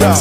Yeah.